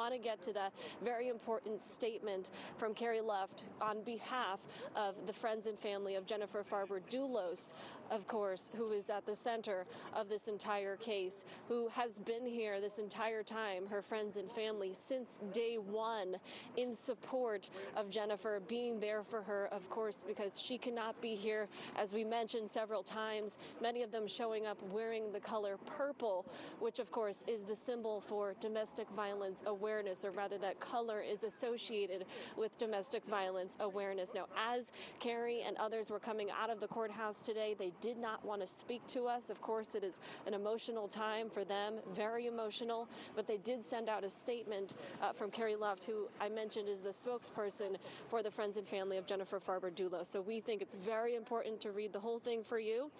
want to get to that very important statement from Carrie Luft on behalf of the friends and family of Jennifer Farber Dulos, of course, who is at the center of this entire case, who has been here this entire time, her friends and family, since day one in support of Jennifer, being there for her, of course, because she cannot be here, as we mentioned several times, many of them showing up wearing the color purple, which, of course, is the symbol for domestic violence awareness awareness, or rather that color is associated with domestic violence awareness. Now, as Carrie and others were coming out of the courthouse today, they did not want to speak to us. Of course, it is an emotional time for them, very emotional, but they did send out a statement uh, from Carrie Luft, who I mentioned is the spokesperson for the friends and family of Jennifer Farber Dulos. So we think it's very important to read the whole thing for you.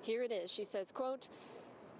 Here it is. She says, quote,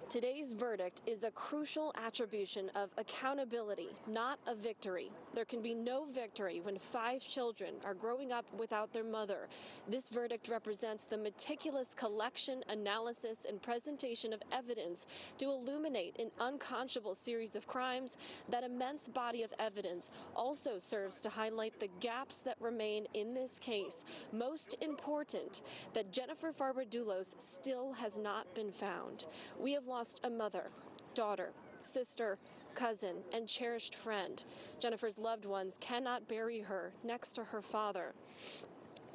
Today's verdict is a crucial attribution of accountability, not a victory. There can be no victory when five children are growing up without their mother. This verdict represents the meticulous collection, analysis, and presentation of evidence to illuminate an unconscionable series of crimes. That immense body of evidence also serves to highlight the gaps that remain in this case. Most important, that Jennifer Farber Dulos still has not been found. We have lost a mother, daughter, sister, cousin, and cherished friend. Jennifer's loved ones cannot bury her next to her father.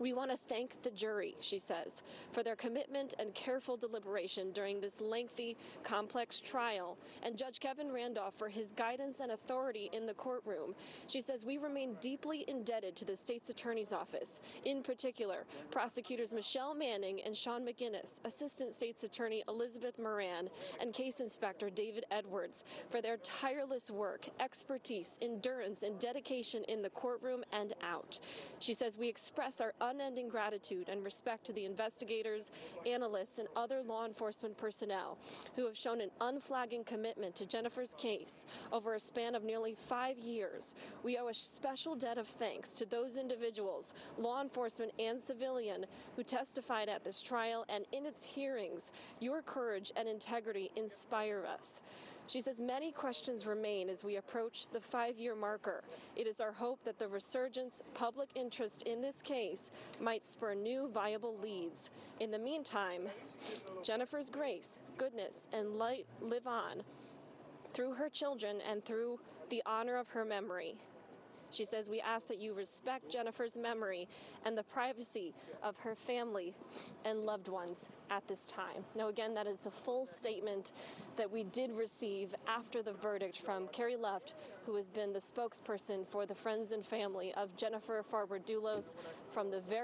We want to thank the jury, she says, for their commitment and careful deliberation during this lengthy, complex trial, and Judge Kevin Randolph for his guidance and authority in the courtroom. She says we remain deeply indebted to the state's attorney's office, in particular, prosecutors Michelle Manning and Sean McGuinness, Assistant State's Attorney Elizabeth Moran, and Case Inspector David Edwards for their tireless work, expertise, endurance, and dedication in the courtroom and out. She says we express our unending gratitude and respect to the investigators, analysts, and other law enforcement personnel who have shown an unflagging commitment to Jennifer's case over a span of nearly five years. We owe a special debt of thanks to those individuals, law enforcement and civilian, who testified at this trial and in its hearings. Your courage and integrity inspire us. She says many questions remain as we approach the five year marker. It is our hope that the resurgence public interest in this case might spur new viable leads. In the meantime, Jennifer's grace, goodness, and light live on through her children and through the honor of her memory. She says, We ask that you respect Jennifer's memory and the privacy of her family and loved ones at this time. Now, again, that is the full statement that we did receive after the verdict from Carrie Luft, who has been the spokesperson for the friends and family of Jennifer Farber Dulos from the very